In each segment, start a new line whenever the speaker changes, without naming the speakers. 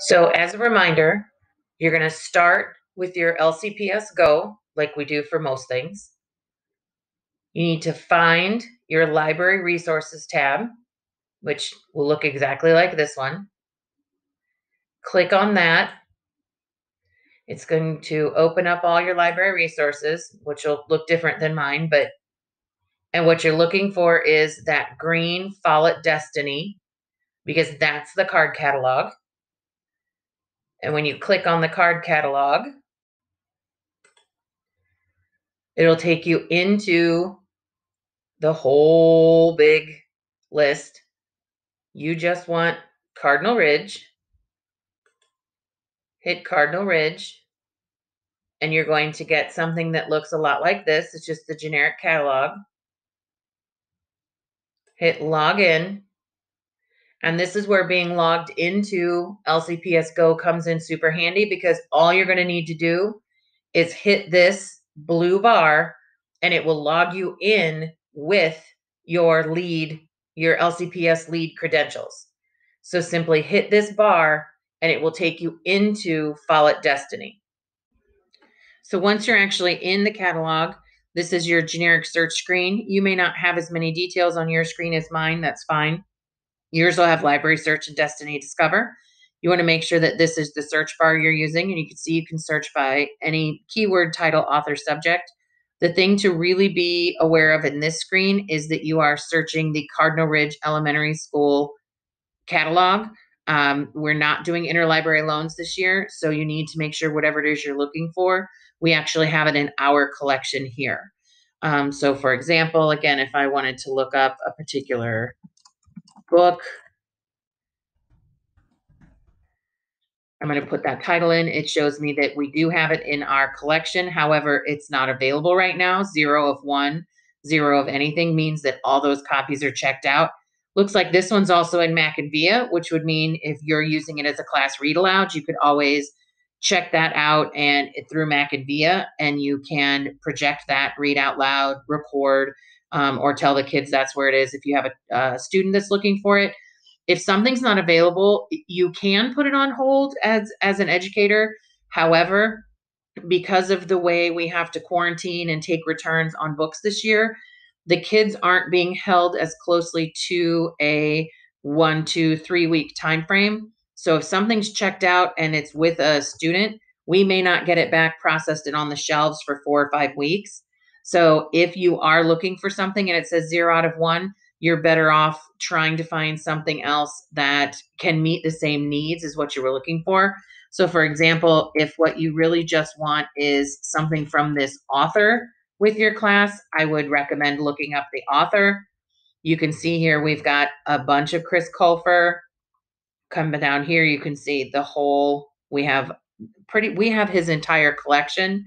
So as a reminder, you're going to start with your LCPS Go, like we do for most things. You need to find your library resources tab, which will look exactly like this one. Click on that. It's going to open up all your library resources, which will look different than mine, but and what you're looking for is that green Follett Destiny because that's the card catalog. And when you click on the card catalog, it'll take you into the whole big list. You just want Cardinal Ridge. Hit Cardinal Ridge. And you're going to get something that looks a lot like this. It's just the generic catalog. Hit login. And this is where being logged into LCPS Go comes in super handy because all you're going to need to do is hit this blue bar and it will log you in with your lead, your LCPS lead credentials. So simply hit this bar and it will take you into Follett Destiny. So once you're actually in the catalog, this is your generic search screen. You may not have as many details on your screen as mine. That's fine. Yours will have library search and Destiny Discover. You want to make sure that this is the search bar you're using, and you can see you can search by any keyword, title, author, subject. The thing to really be aware of in this screen is that you are searching the Cardinal Ridge Elementary School catalog. Um, we're not doing interlibrary loans this year, so you need to make sure whatever it is you're looking for, we actually have it in our collection here. Um, so, for example, again, if I wanted to look up a particular book. I'm going to put that title in. It shows me that we do have it in our collection. However, it's not available right now. Zero of one, zero of anything means that all those copies are checked out. Looks like this one's also in MackinVIA, which would mean if you're using it as a class read aloud, you could always check that out and through MackinVIA, and you can project that, read out loud, record, um, or tell the kids that's where it is if you have a, a student that's looking for it. If something's not available you can put it on hold as as an educator. However because of the way we have to quarantine and take returns on books this year the kids aren't being held as closely to a one two three week time frame so if something's checked out and it's with a student we may not get it back processed and on the shelves for four or five weeks so if you are looking for something and it says zero out of one, you're better off trying to find something else that can meet the same needs as what you were looking for. So, for example, if what you really just want is something from this author with your class, I would recommend looking up the author. You can see here we've got a bunch of Chris Colfer. Coming down here, you can see the whole, we have pretty, we have his entire collection.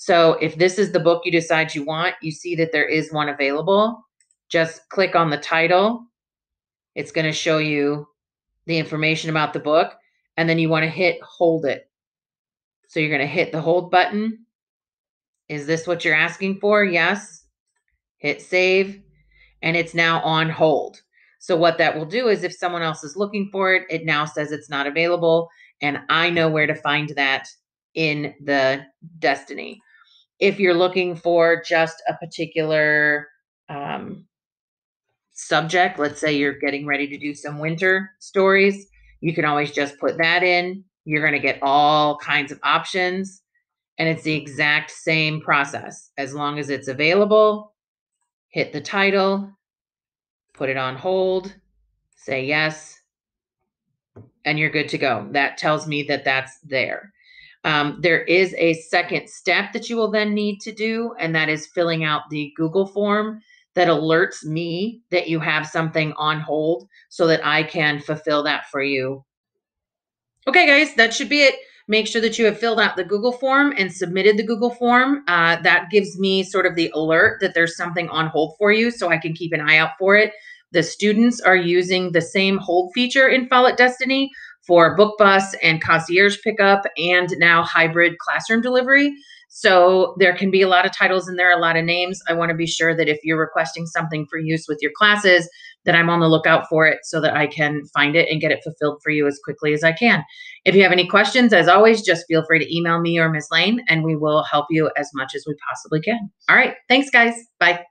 So if this is the book you decide you want, you see that there is one available. Just click on the title. It's going to show you the information about the book. And then you want to hit hold it. So you're going to hit the hold button. Is this what you're asking for? Yes. Hit save. And it's now on hold. So what that will do is if someone else is looking for it, it now says it's not available. And I know where to find that in the Destiny if you're looking for just a particular um, subject, let's say you're getting ready to do some winter stories, you can always just put that in. You're going to get all kinds of options. And it's the exact same process. As long as it's available, hit the title, put it on hold, say yes, and you're good to go. That tells me that that's there. Um, there is a second step that you will then need to do, and that is filling out the Google form that alerts me that you have something on hold so that I can fulfill that for you. Okay, guys, that should be it. Make sure that you have filled out the Google form and submitted the Google form. Uh, that gives me sort of the alert that there's something on hold for you so I can keep an eye out for it. The students are using the same hold feature in Follett Destiny for book bus and concierge pickup and now hybrid classroom delivery. So there can be a lot of titles in there, a lot of names. I want to be sure that if you're requesting something for use with your classes, that I'm on the lookout for it so that I can find it and get it fulfilled for you as quickly as I can. If you have any questions, as always, just feel free to email me or Ms. Lane and we will help you as much as we possibly can. All right. Thanks, guys. Bye.